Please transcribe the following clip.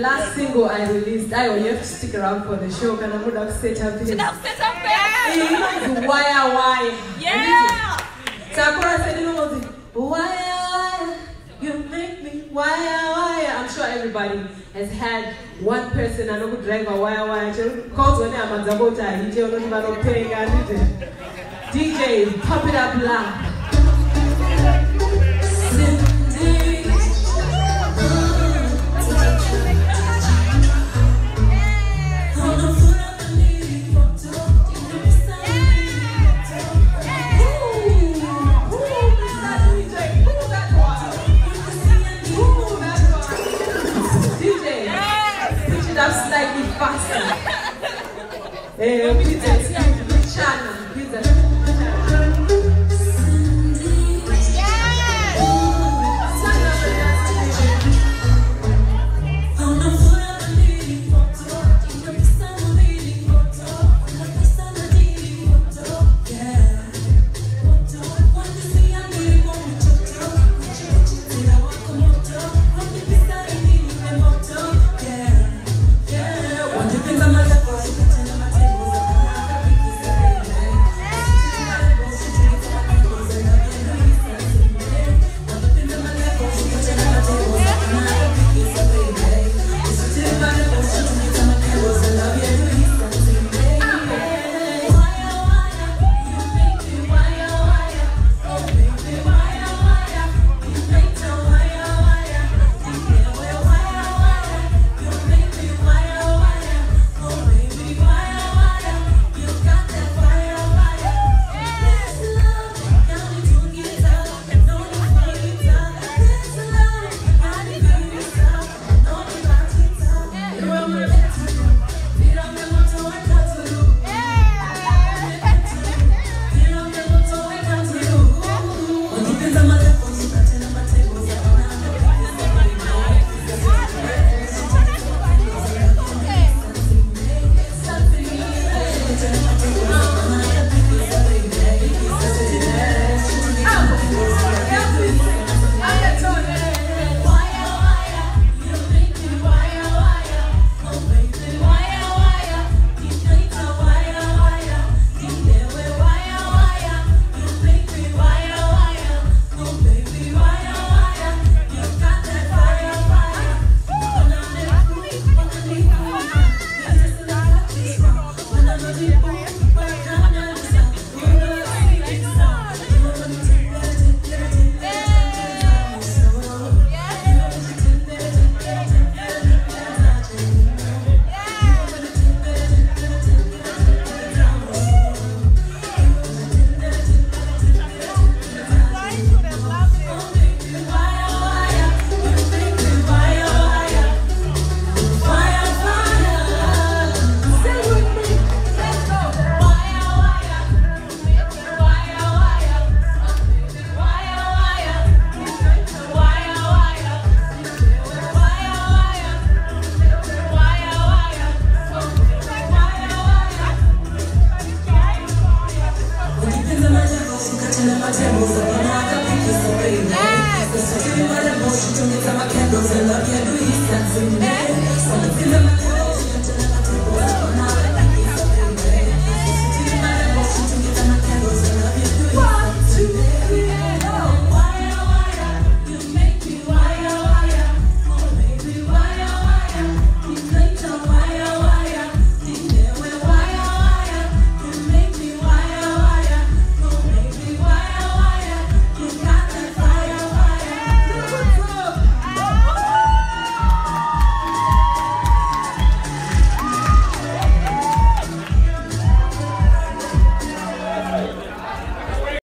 last single I released. I you have to stick around for the show. Can I put up set up here? Set up Inonzi Waya Waya. Yeah. Sakura said inonzi Waya Waya. You make me waya waya. I'm sure everybody has had one person anokudrive waya waya. Calls when I'm on Zabota, DJ unoti vanopenga. DJ, pop it up loud. É, eu me Yeah,